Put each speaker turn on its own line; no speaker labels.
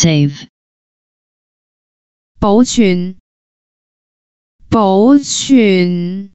save.
保存。保存。